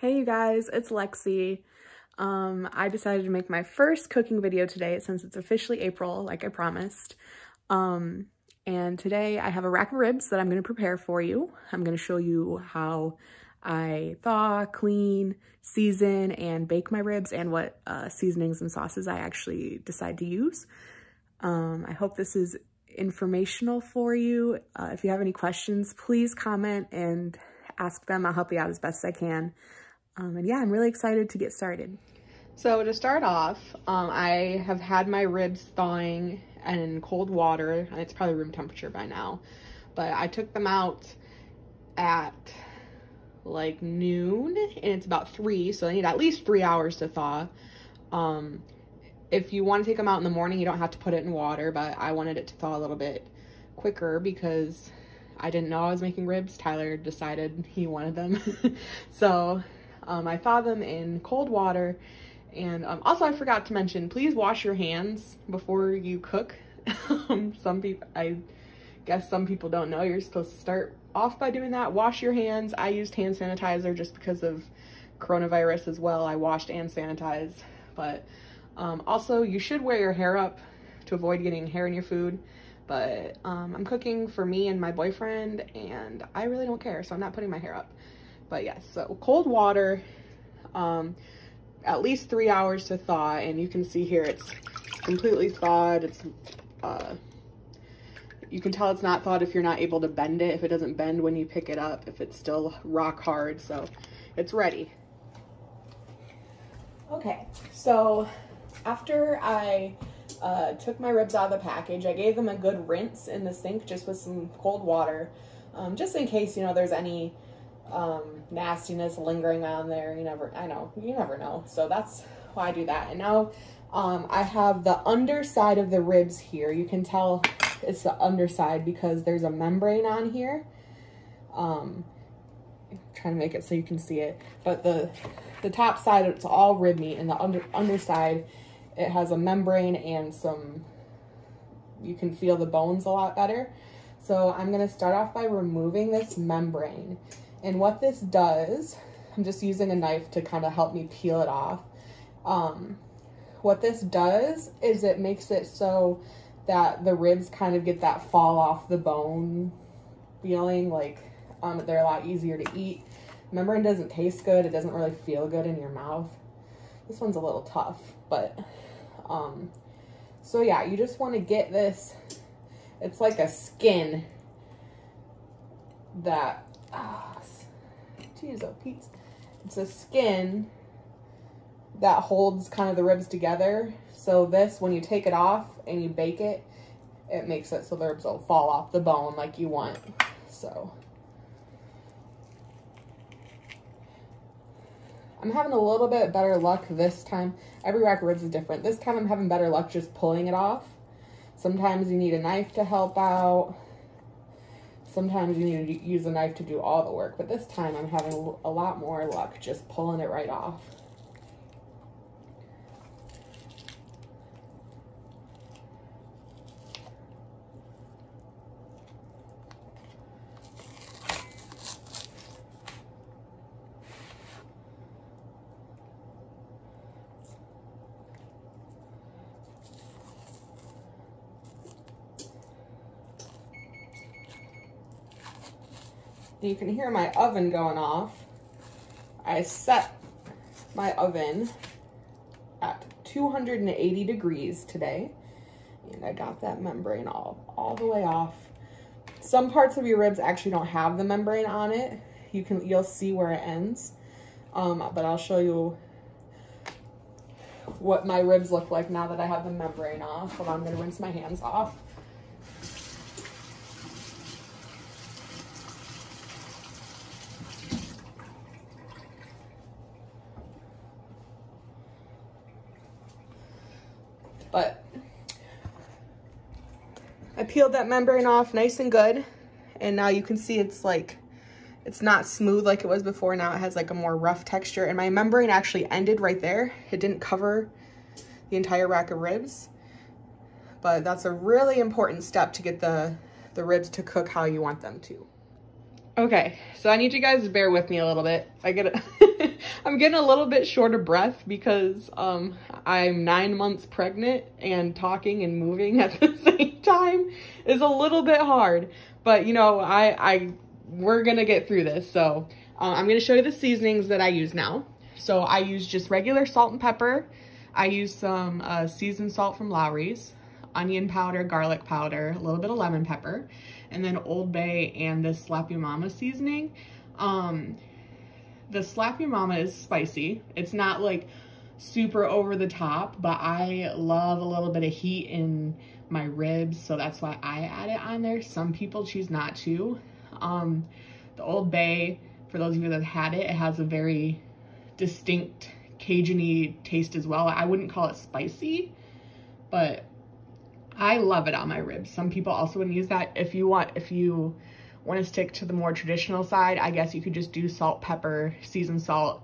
Hey you guys, it's Lexy. Um, I decided to make my first cooking video today since it's officially April, like I promised. Um, and today I have a rack of ribs that I'm going to prepare for you. I'm going to show you how I thaw, clean, season, and bake my ribs and what uh, seasonings and sauces I actually decide to use. Um, I hope this is informational for you. Uh, if you have any questions, please comment and ask them. I'll help you out as best I can. Um, and yeah, I'm really excited to get started. So to start off, um, I have had my ribs thawing in cold water, and it's probably room temperature by now. But I took them out at like noon, and it's about three, so they need at least three hours to thaw. Um, if you want to take them out in the morning, you don't have to put it in water, but I wanted it to thaw a little bit quicker because I didn't know I was making ribs. Tyler decided he wanted them. so um, I thaw them in cold water. And um, also I forgot to mention, please wash your hands before you cook. Um, some people, I guess some people don't know you're supposed to start off by doing that. Wash your hands. I used hand sanitizer just because of coronavirus as well. I washed and sanitized. But um, also you should wear your hair up to avoid getting hair in your food. But um, I'm cooking for me and my boyfriend and I really don't care. So I'm not putting my hair up. But yes, so cold water, um, at least three hours to thaw. And you can see here it's completely thawed. It's, uh, you can tell it's not thawed if you're not able to bend it, if it doesn't bend when you pick it up, if it's still rock hard. So it's ready. Okay, so after I uh, took my ribs out of the package, I gave them a good rinse in the sink just with some cold water, um, just in case, you know, there's any um, nastiness lingering on there. You never, I know, you never know. So that's why I do that. And now um, I have the underside of the ribs here. You can tell it's the underside because there's a membrane on here. Um, trying to make it so you can see it. But the the top side, it's all rib meat, and the under underside, it has a membrane and some, you can feel the bones a lot better. So I'm gonna start off by removing this membrane. And what this does, I'm just using a knife to kind of help me peel it off. Um, what this does is it makes it so that the ribs kind of get that fall off the bone feeling like um, they're a lot easier to eat. Membrane doesn't taste good. It doesn't really feel good in your mouth. This one's a little tough, but um, so yeah, you just want to get this. It's like a skin that ah, Jeez, oh Pete. It's a skin that holds kind of the ribs together. So this, when you take it off and you bake it, it makes it so the ribs will fall off the bone like you want. So I'm having a little bit better luck this time. Every rack of ribs is different. This time I'm having better luck just pulling it off. Sometimes you need a knife to help out sometimes you need to use a knife to do all the work, but this time I'm having a lot more luck just pulling it right off. You can hear my oven going off. I set my oven at 280 degrees today. And I got that membrane all, all the way off. Some parts of your ribs actually don't have the membrane on it. You can, you'll see where it ends. Um, but I'll show you what my ribs look like now that I have the membrane off. Hold on, I'm gonna rinse my hands off. But I peeled that membrane off nice and good. And now you can see it's like, it's not smooth like it was before. Now it has like a more rough texture. And my membrane actually ended right there. It didn't cover the entire rack of ribs. But that's a really important step to get the, the ribs to cook how you want them to. Okay, so I need you guys to bear with me a little bit. I get it. I'm getting a little bit short of breath because um, I'm nine months pregnant and talking and moving at the same time is a little bit hard. But you know, I, I we're gonna get through this. So uh, I'm gonna show you the seasonings that I use now. So I use just regular salt and pepper. I use some uh, seasoned salt from Lawry's, onion powder, garlic powder, a little bit of lemon pepper and then Old Bay and this Slap Your Mama seasoning. Um, the Slap Your Mama is spicy. It's not like super over the top, but I love a little bit of heat in my ribs, so that's why I add it on there. Some people choose not to. Um, the Old Bay, for those of you that have had it, it has a very distinct Cajun-y taste as well. I wouldn't call it spicy, but I love it on my ribs. Some people also wouldn't use that. If you want, if you want to stick to the more traditional side, I guess you could just do salt, pepper, seasoned salt,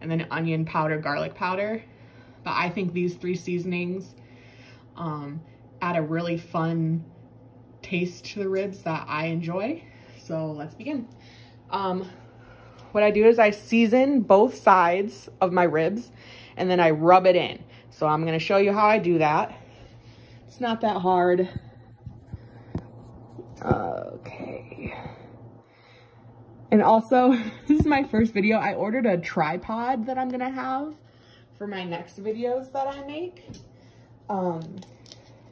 and then onion powder, garlic powder. But I think these three seasonings um, add a really fun taste to the ribs that I enjoy. So let's begin. Um, what I do is I season both sides of my ribs and then I rub it in. So I'm gonna show you how I do that. It's not that hard. Okay. And also, this is my first video. I ordered a tripod that I'm gonna have for my next videos that I make. Um,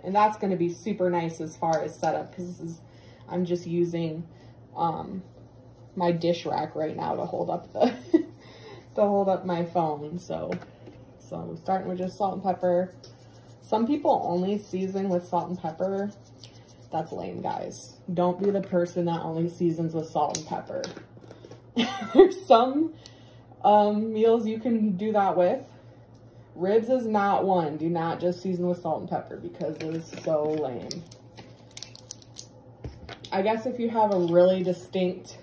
and that's gonna be super nice as far as setup because this is, I'm just using um, my dish rack right now to hold up the, to hold up my phone. So, so starting with just salt and pepper. Some people only season with salt and pepper. That's lame, guys. Don't be the person that only seasons with salt and pepper. There's some um, meals you can do that with. Ribs is not one. Do not just season with salt and pepper because it is so lame. I guess if you have a really distinct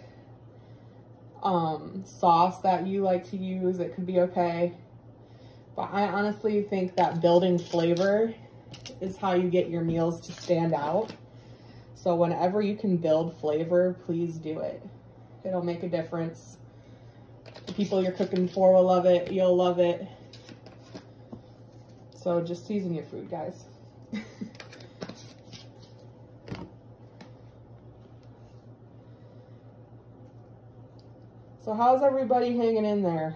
um, sauce that you like to use, it could be okay. But I honestly think that building flavor is how you get your meals to stand out. So whenever you can build flavor, please do it. It'll make a difference. The people you're cooking for will love it. You'll love it. So just season your food, guys. so how's everybody hanging in there?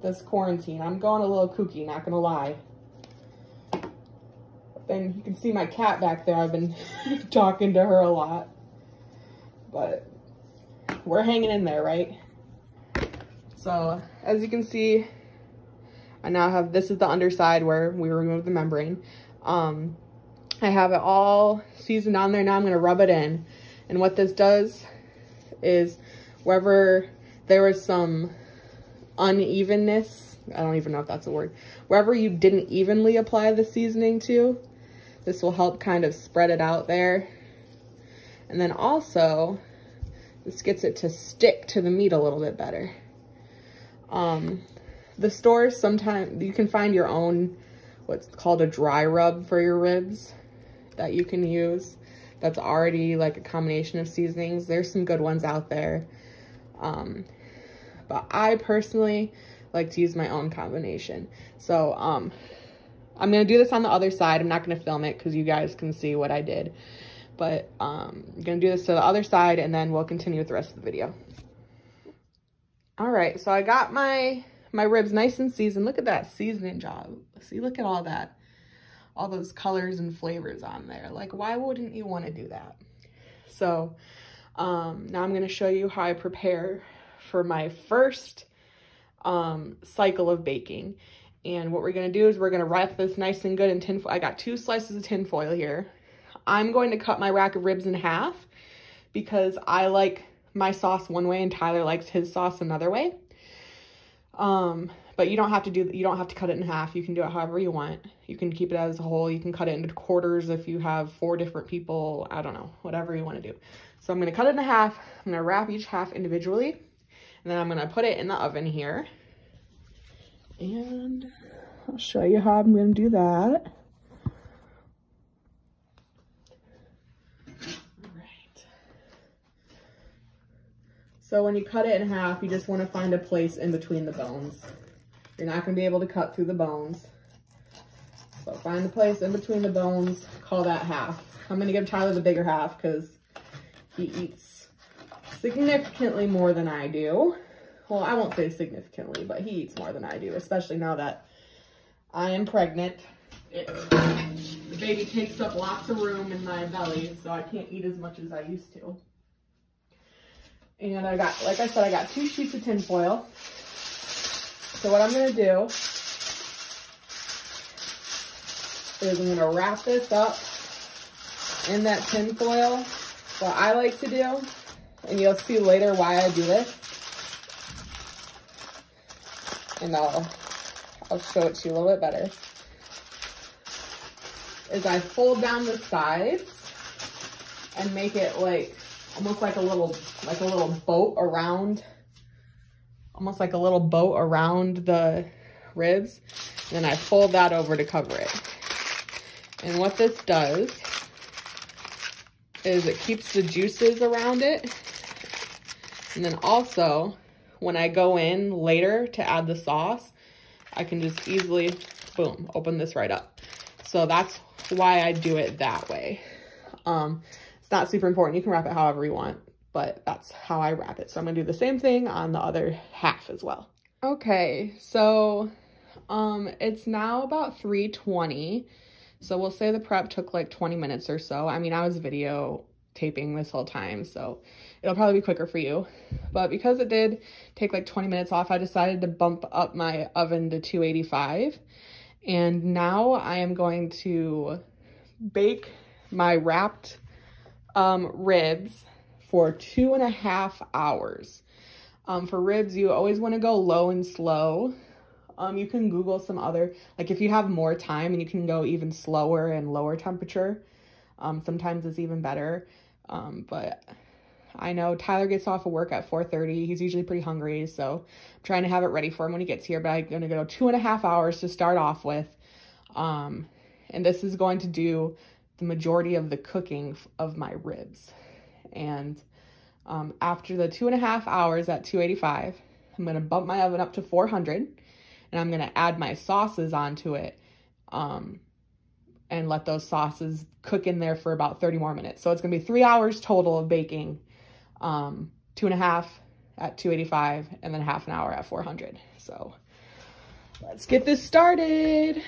with this quarantine. I'm going a little kooky, not gonna lie. then you can see my cat back there. I've been talking to her a lot. But we're hanging in there, right? So as you can see, I now have, this is the underside where we removed the membrane. Um, I have it all seasoned on there. Now I'm gonna rub it in. And what this does is wherever there was some unevenness, I don't even know if that's a word, wherever you didn't evenly apply the seasoning to, this will help kind of spread it out there. And then also, this gets it to stick to the meat a little bit better. Um, the stores sometimes, you can find your own, what's called a dry rub for your ribs that you can use. That's already like a combination of seasonings. There's some good ones out there. Um, but I personally like to use my own combination. So um, I'm going to do this on the other side. I'm not going to film it because you guys can see what I did. But um, I'm to do this to the other side and then we'll continue with the rest of the video. All right, so I got my my ribs nice and seasoned. Look at that seasoning job. See, look at all that, all those colors and flavors on there. Like, why wouldn't you want to do that? So um, now I'm to show you how I prepare for my first um, cycle of baking. And what we're gonna do is we're gonna wrap this nice and good in tin foil. I got two slices of tin foil here. I'm going to cut my rack of ribs in half because I like my sauce one way and Tyler likes his sauce another way. Um, but you don't have to do, you don't have to cut it in half. You can do it however you want. You can keep it as a whole. You can cut it into quarters if you have four different people. I don't know, whatever you want to do. So I'm going to cut it in half. I'm going to wrap each half individually. And then I'm gonna put it in the oven here. And I'll show you how I'm gonna do that. So when you cut it in half, you just want to find a place in between the bones. You're not going to be able to cut through the bones. So find the place in between the bones, call that half. I'm going to give Tyler the bigger half because he eats significantly more than I do. Well, I won't say significantly, but he eats more than I do, especially now that I am pregnant. It, the baby takes up lots of room in my belly, so I can't eat as much as I used to. And I got, like I said, I got two sheets of tin foil. So what I'm gonna do is I'm gonna wrap this up in that tin foil. What I like to do, and you'll see later why I do this, and I'll, I'll show it to you a little bit better, is I fold down the sides and make it like, almost like a little, like a little boat around, almost like a little boat around the ribs. And then I fold that over to cover it. And what this does is it keeps the juices around it. And then also, when I go in later to add the sauce, I can just easily, boom, open this right up. So that's why I do it that way. Um, it's not super important. You can wrap it however you want, but that's how I wrap it. So I'm gonna do the same thing on the other half as well. Okay, so um, it's now about 3.20. So we'll say the prep took like 20 minutes or so. I mean, I was video taping this whole time, so it'll probably be quicker for you. But because it did take like 20 minutes off, I decided to bump up my oven to 285. And now I am going to bake my wrapped um, ribs for two and a half hours. Um, for ribs, you always want to go low and slow. Um, you can Google some other, like if you have more time and you can go even slower and lower temperature, um, sometimes it's even better. Um, but I know Tyler gets off of work at 4.30. He's usually pretty hungry, so I'm trying to have it ready for him when he gets here. But I'm going to go two and a half hours to start off with. Um, and this is going to do the majority of the cooking of my ribs. And um, after the two and a half hours at 285, I'm to bump my oven up to 400 and I'm to add my sauces onto it um, and let those sauces cook in there for about 30 more minutes. So it's to be three hours total of baking, um, two and a half at 285 and then half an hour at 400. So let's get this started.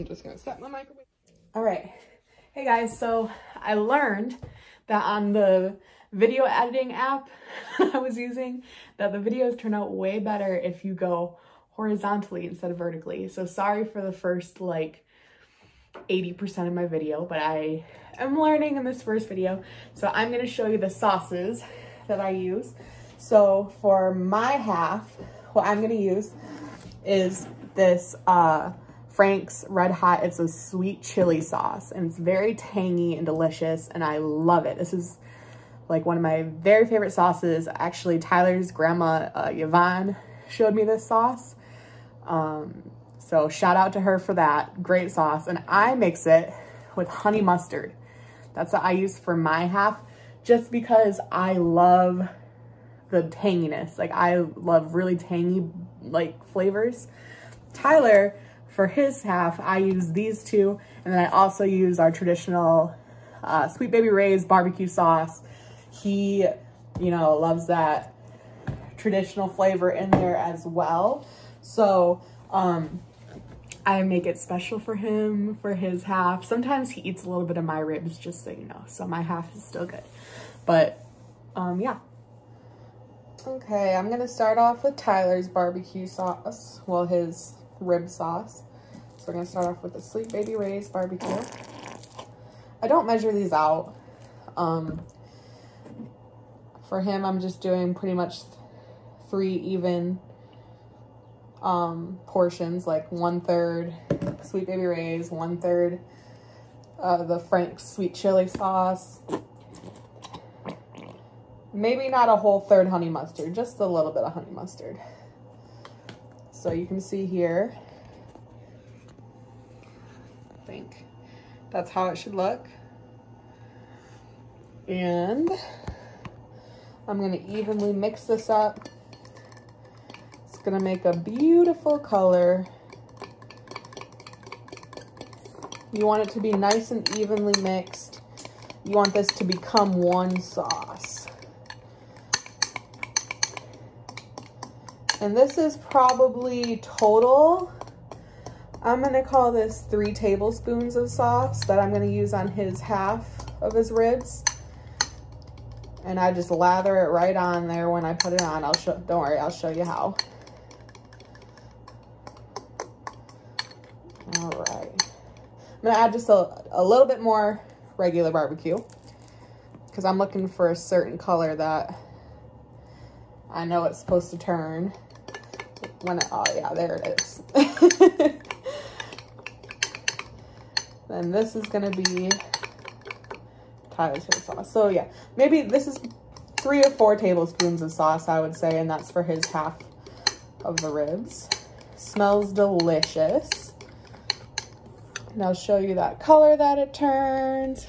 I'm just gonna set my microwave. All right. Hey guys, so I learned that on the video editing app I was using, that the videos turn out way better if you go horizontally instead of vertically. So sorry for the first like 80% of my video, but I am learning in this first video. So I'm gonna show you the sauces that I use. So for my half, what I'm gonna use is this uh, Frank's Red Hot. It's a sweet chili sauce and it's very tangy and delicious and I love it. This is like one of my very favorite sauces. Actually, Tyler's grandma, uh, Yvonne, showed me this sauce. Um, so shout out to her for that. Great sauce. And I mix it with honey mustard. That's what I use for my half just because I love the tanginess. Like I love really tangy like flavors. Tyler for his half, I use these two, and then I also use our traditional uh, Sweet Baby Ray's barbecue sauce. He, you know, loves that traditional flavor in there as well. So, um, I make it special for him, for his half. Sometimes he eats a little bit of my ribs, just so you know. So my half is still good. But, um, yeah. Okay, I'm going to start off with Tyler's barbecue sauce. Well, his rib sauce. So we're gonna start off with the Sweet Baby Ray's barbecue. I don't measure these out. Um, for him, I'm just doing pretty much three even um, portions, like one third Sweet Baby Ray's, one third uh, the Frank's sweet chili sauce. Maybe not a whole third honey mustard, just a little bit of honey mustard. So you can see here, I think. That's how it should look. And I'm gonna evenly mix this up. It's gonna make a beautiful color. You want it to be nice and evenly mixed. You want this to become one sauce. And this is probably total, I'm gonna call this three tablespoons of sauce that I'm gonna use on his half of his ribs. And I just lather it right on there when I put it on. I'll show, don't worry, I'll show you how. All right. I'm gonna add just a, a little bit more regular barbecue because I'm looking for a certain color that I know it's supposed to turn when it, oh yeah, there it is. then this is gonna be Tyler's sauce. So yeah, maybe this is three or four tablespoons of sauce, I would say, and that's for his half of the ribs. Smells delicious. And I'll show you that color that it turns.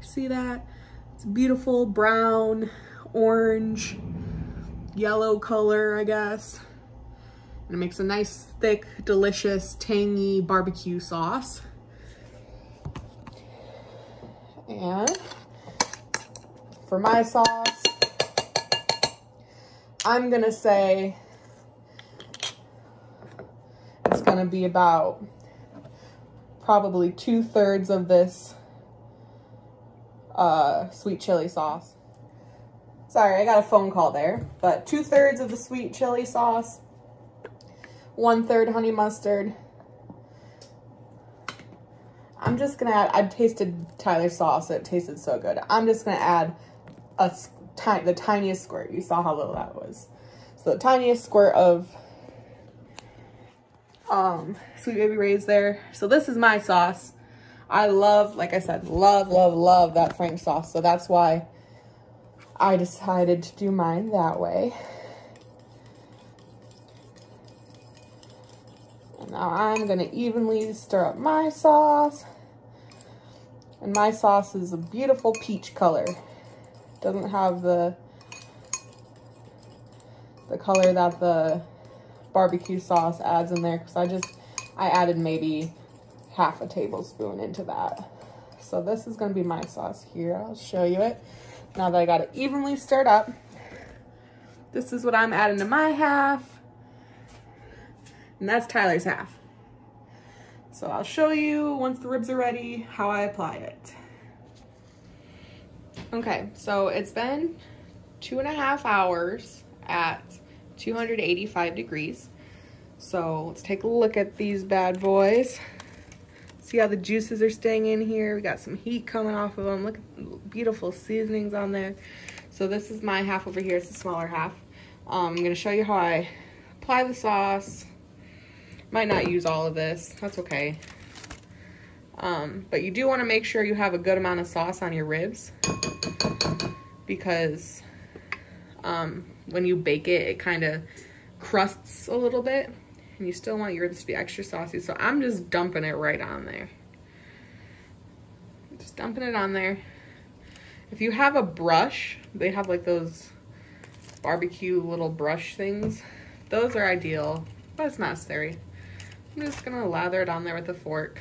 See that? It's beautiful brown, orange, yellow color, I guess. And it makes a nice, thick, delicious, tangy barbecue sauce. And for my sauce, I'm gonna say it's gonna be about probably two thirds of this uh, sweet chili sauce. Sorry, I got a phone call there, but two thirds of the sweet chili sauce, one third honey mustard. I'm just gonna add, I tasted Tyler's sauce, it tasted so good. I'm just gonna add a tiny, the tiniest squirt. You saw how little that was. So the tiniest squirt of um, Sweet Baby Ray's there. So this is my sauce. I love, like I said, love, love, love that Frank sauce. So that's why I decided to do mine that way. And now I'm gonna evenly stir up my sauce. And my sauce is a beautiful peach color. Doesn't have the the color that the barbecue sauce adds in there because I just, I added maybe half a tablespoon into that. So this is gonna be my sauce here. I'll show you it. Now that I got it evenly stirred up, this is what I'm adding to my half. And that's Tyler's half. So I'll show you once the ribs are ready, how I apply it. Okay, so it's been two and a half hours at 285 degrees. So let's take a look at these bad boys. See how the juices are staying in here. We got some heat coming off of them. Look at beautiful seasonings on there. So this is my half over here. It's the smaller half. Um, I'm going to show you how I apply the sauce. Might not use all of this. That's okay. Um, but you do want to make sure you have a good amount of sauce on your ribs because um, when you bake it, it kind of crusts a little bit and you still want your ribs to be extra saucy. So I'm just dumping it right on there. Just dumping it on there. If you have a brush, they have like those barbecue little brush things. Those are ideal, but it's not necessary. I'm just gonna lather it on there with a fork.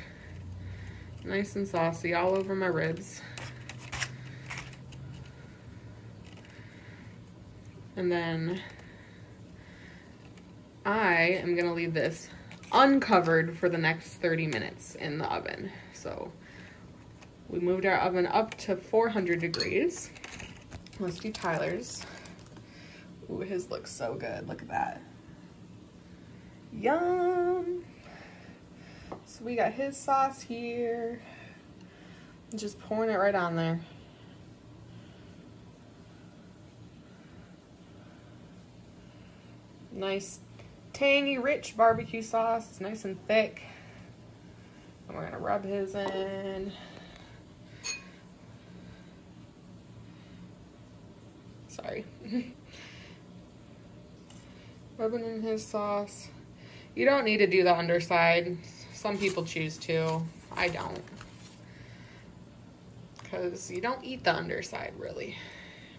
Nice and saucy all over my ribs. And then I am gonna leave this uncovered for the next 30 minutes in the oven. So we moved our oven up to 400 degrees. Let's do Tyler's. Ooh, his looks so good. Look at that. Yum. So we got his sauce here. Just pouring it right on there. Nice tangy, rich barbecue sauce. It's nice and thick. And we're gonna rub his in. Sorry. Rubbing in his sauce. You don't need to do the underside. Some people choose to. I don't. Because you don't eat the underside, really.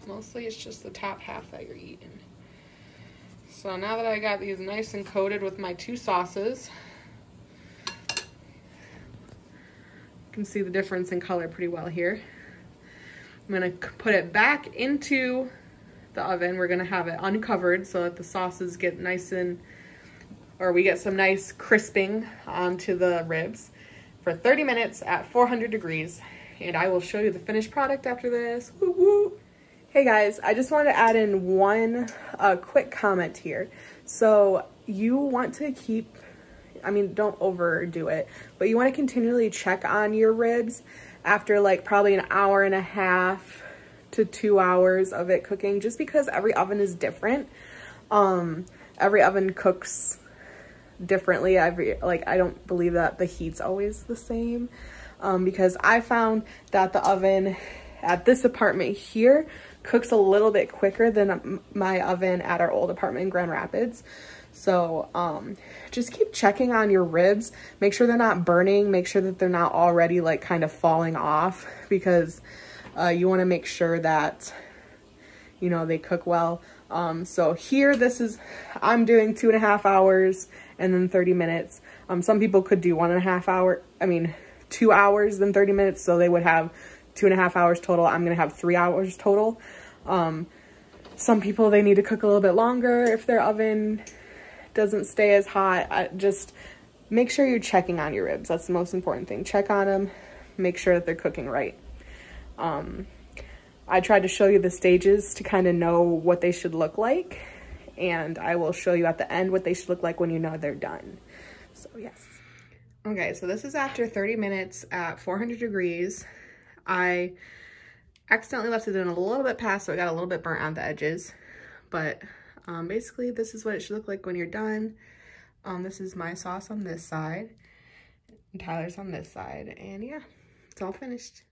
Mostly it's just the top half that you're eating. So now that I got these nice and coated with my two sauces, you can see the difference in color pretty well here. I'm gonna put it back into the oven. We're gonna have it uncovered so that the sauces get nice and, or we get some nice crisping onto the ribs for 30 minutes at 400 degrees. And I will show you the finished product after this. Woo woo. Hey guys, I just wanted to add in one uh, quick comment here. So you want to keep, I mean, don't overdo it, but you want to continually check on your ribs after like probably an hour and a half to two hours of it cooking, just because every oven is different. Um, every oven cooks differently. Every, like, I don't believe that the heat's always the same. Um, because I found that the oven at this apartment here cooks a little bit quicker than my oven at our old apartment in Grand Rapids. So um, just keep checking on your ribs. Make sure they're not burning. Make sure that they're not already like kind of falling off because uh, you want to make sure that, you know, they cook well. Um, so here, this is, I'm doing two and a half hours and then 30 minutes. Um, some people could do one and a half hour, I mean, two hours then 30 minutes. So they would have two and a half hours total. I'm going to have three hours total. Um, some people, they need to cook a little bit longer if their oven doesn't stay as hot. I just make sure you're checking on your ribs. That's the most important thing. Check on them. Make sure that they're cooking right. Um, I tried to show you the stages to kind of know what they should look like. And I will show you at the end what they should look like when you know they're done. So yes. Okay, so this is after 30 minutes at 400 degrees. I accidentally left it in a little bit past, so it got a little bit burnt on the edges. But um, basically, this is what it should look like when you're done. Um, this is my sauce on this side, and Tyler's on this side. And yeah, it's all finished.